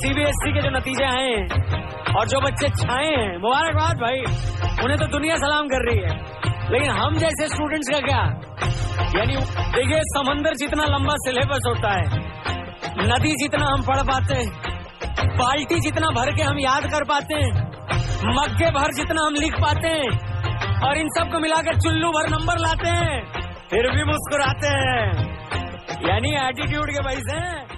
CBSE के जो नतीजे आए हैं और जो बच्चे छाए हैं, मुबारकबाद भाई। उन्हें तो दुनिया सलाम कर रही है। लेकिन हम जैसे स्टूडेंट्स का क्या? यानी देखिए, समंदर जितना लंबा सिलेबस होता है, नदी जितना हम पढ़ पाते हैं बाल्टी जितना भर के हम याद कर पाते हैं, मग्गे भर जितना हम लिख पाते हैं, और इन सबको मिलाकर चुल्लू भर नंबर लाते हैं, फिर भी मुस्कुराते हैं। यानी एटीट्यूड के वजह से हैं